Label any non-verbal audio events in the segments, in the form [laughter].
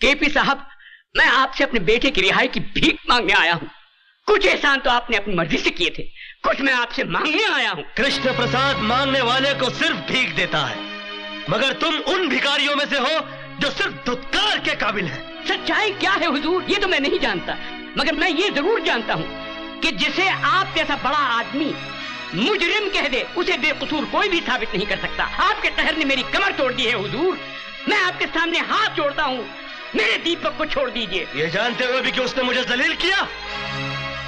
KP साहब मैं आपसे अपने बेटे की रिहाई की भीख मांगने आया हूँ। कुछ एहसान तो आपने अपनी मर्ज़ी से किए थे। कुछ मैं आपसे मांगने आया हूँ। कृष्ण प्रसाद मांगने वाले को सिर्फ़ भीख देता है मगर तुम उन भिखारियों में से हो जो सिर्फ़ दुत्कार के काबिल है। सच्चाई क्या है हुजूर? ये तो मैं नहीं जानता मगर मैं ये ज़रूर जानता हूँ कि जिसे आप जैसा बड़ा आदमी मुजरिम कह दे उसे बेकसूर कोई भी साबित नहीं कर सकता। आपके टहर ने मेरी कमर तोड़ दी है हुजूर। मैं आपके सामने हाथ जोड़ता हूँ मेरे दीपक को छोड़ दीजिए। ये जानते हुए भी कि उसने मुझे जलील किया?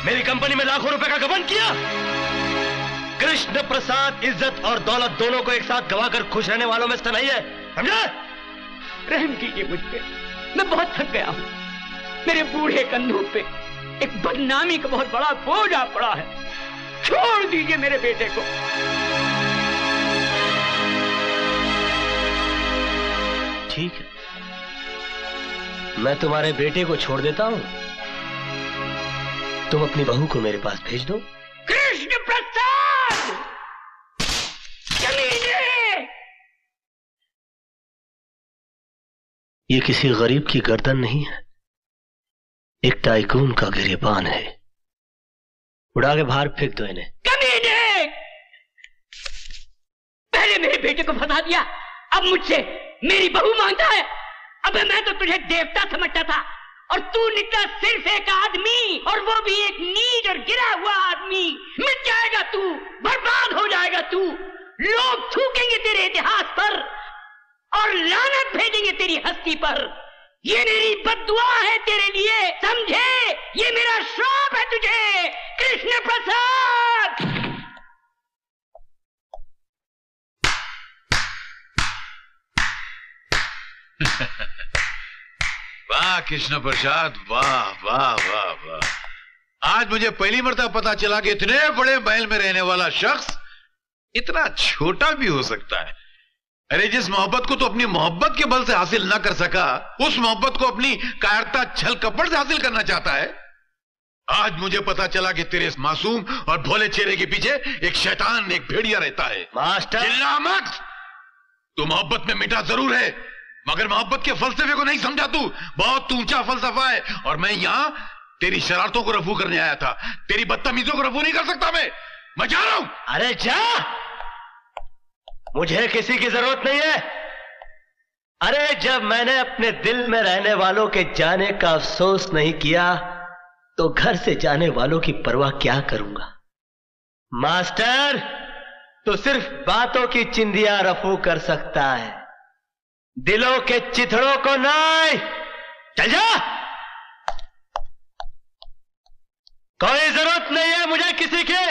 मेरी कंपनी में लाखों रुपए का गबन किया? कृष्ण प्रसाद इज़्ज़त और दौलत दोनों को एक साथ गवाकर खुश रहने वालों में से नहीं है। समझा? रहम कीजिए मुझ पे। मैं बहुत थक गया हूँ। मेरे बूढ़े कंधों पे एक बदनामी का बहुत बड़ा बोझ आ पड़ा है। छोड़ दीजिए मेरे बेटे को। ठीक है। मैं तुम्हारे बेटे को छोड़ देता हूँ। तुम अपनी बहू को मेरे पास भेज दो। कृष्ण प्रसाद! ये किसी गरीब की गर्दन नहीं है। एक टाइकून का गिरेबान है। उड़ा के बाहर फेंक दो इन्हें। कमीने पहले मेरे बेटे को फंसा दिया। अब मुझसे मेरी बहू माँगता है। अबे मैं तो तुझे देवता समझता था। और तू निकला सिर्फ़ एक आदमी, और वो भी एक नीच और गिरा हुआ आदमी। मिट जाएगा तू, बर्बाद हो जाएगा तू। लोग थूकेंगे तेरे इतिहास पर, और लानत भेजेंगे तेरी हस्ती पर। ये मेरी बददुआ है तेरे लिए, समझे? ये मेरा श्राप है तुझे, कृष्ण प्रसाद! [laughs] वाह कृष्ण प्रसाद वाह वाह वाह वाह। आज मुझे पहली मरतबा पता चला कि इतने बड़े महल में रहने वाला शख्स इतना छोटा भी हो सकता है। अरे जिस मोहब्बत को तो अपनी मोहब्बत के बल से हासिल ना कर सका उस मोहब्बत को अपनी कायरता छल कपड़ से हासिल करना चाहता है। आज मुझे पता चला कि तेरे इस मासूम और भोले चेहरे के पीछे एक शैतान एक भेड़िया रहता है। मास्टर। मत तू मोहब्बत में मिटा ज़रूर है। मगर मोहब्बत के फलसफे को नहीं समझा तू। बहुत ऊँचा फलसफा है। और मैं यहाँ तेरी शरारतों को रफू करने आया था। तेरी बदतमीजों को रफू नहीं कर सकता मैं। मैं जा रहा हूँ। अरे जा। मुझे किसी की ज़रूरत नहीं है। अरे जब मैंने अपने दिल में रहने वालों के जाने का अफसोस नहीं किया तो घर से जाने वालों की परवाह क्या करूँगा? मास्टर तो सिर्फ़ बातों की चिंदिया रफू कर सकता है। दिलों के चिथड़ों को नाई चल जा। कोई ज़रूरत नहीं है मुझे किसी की।